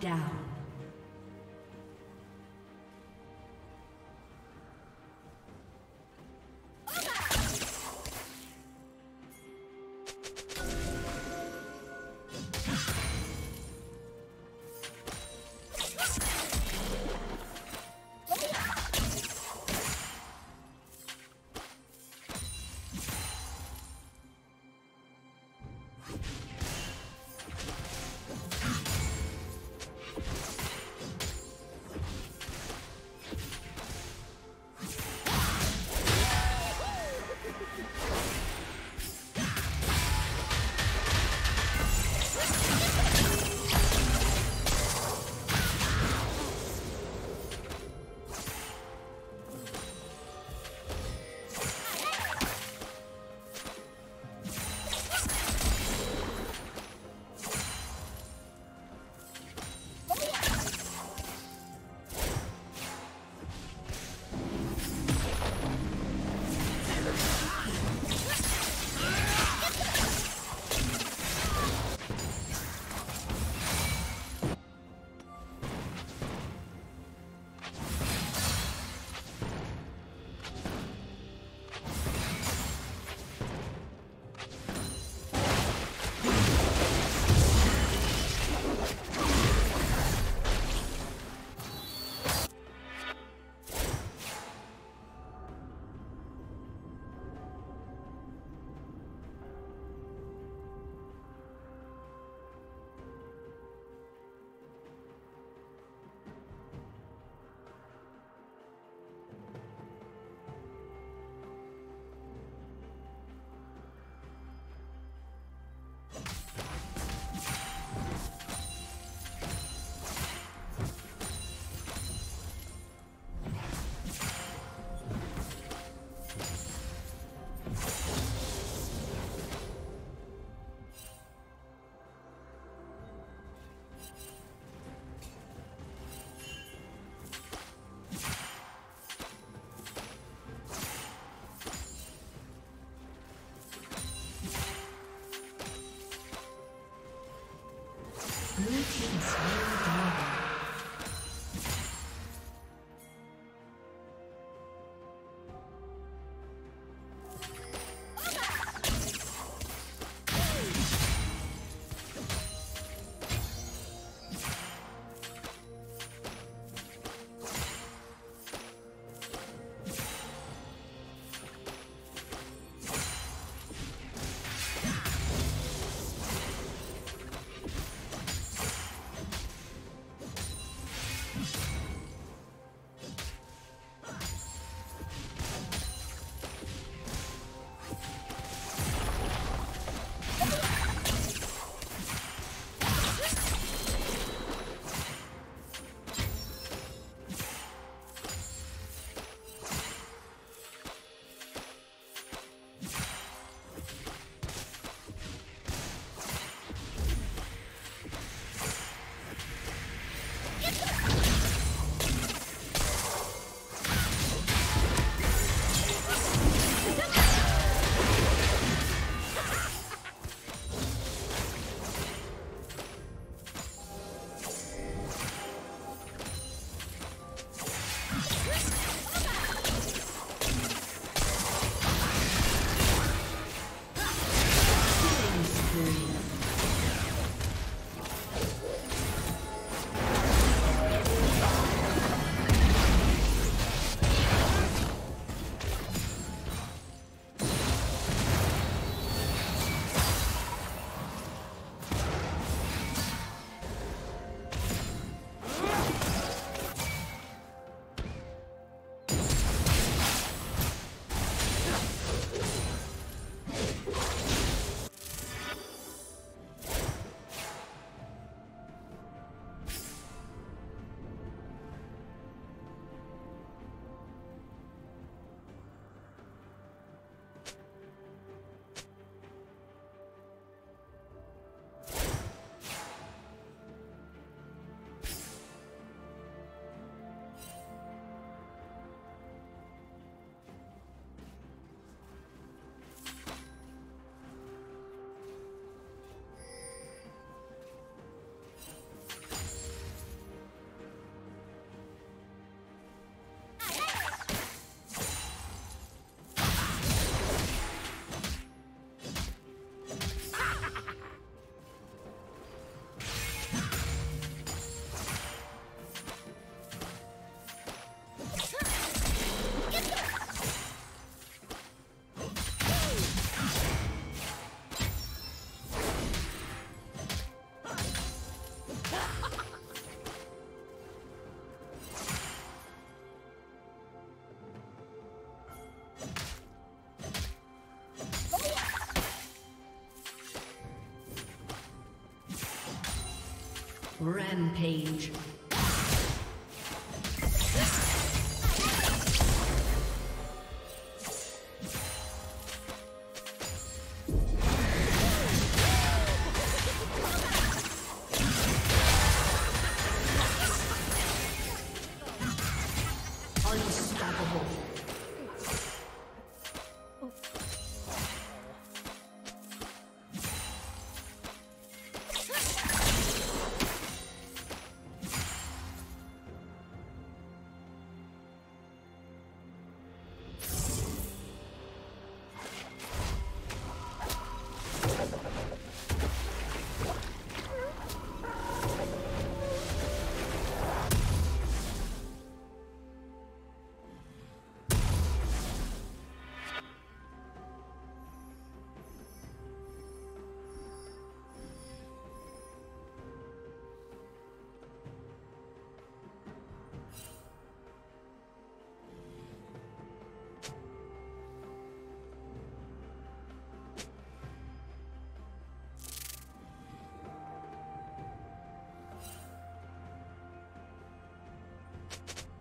Shut down. Rampage.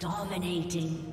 Dominating.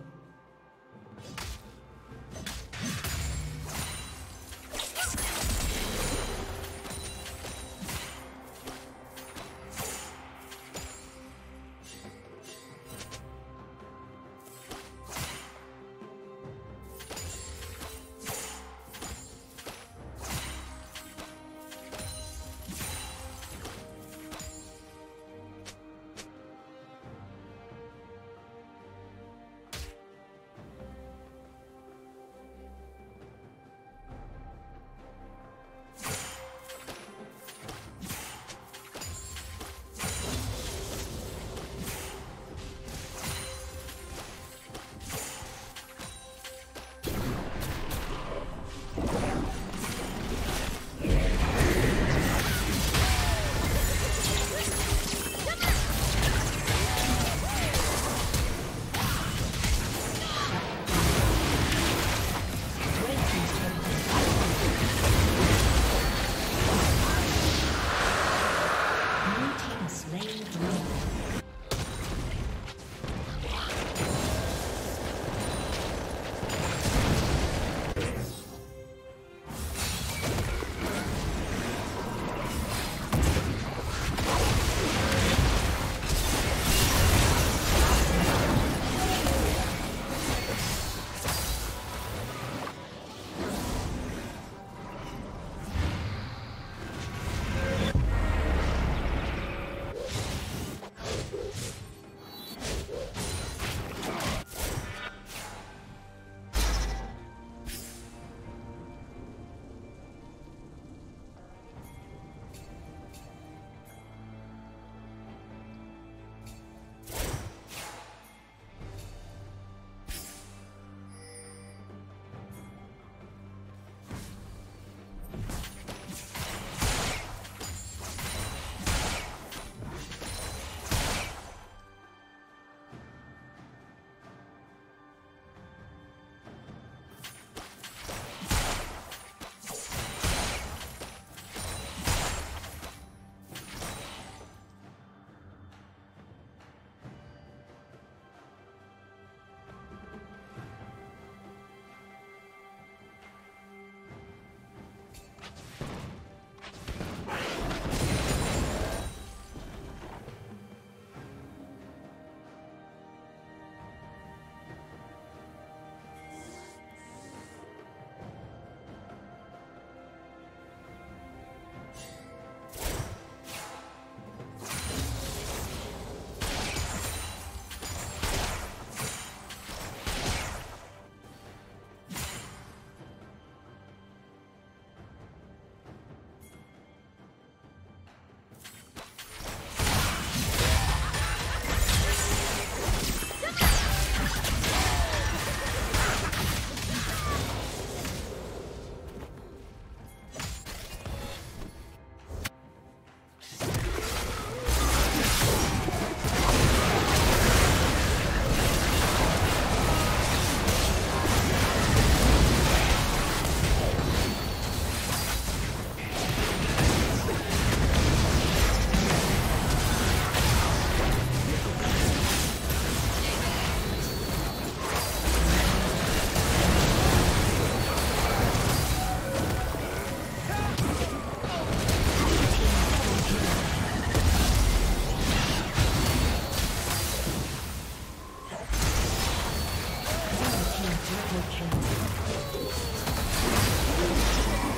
Team triple kill.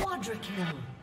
Quadra kill.